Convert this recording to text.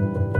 you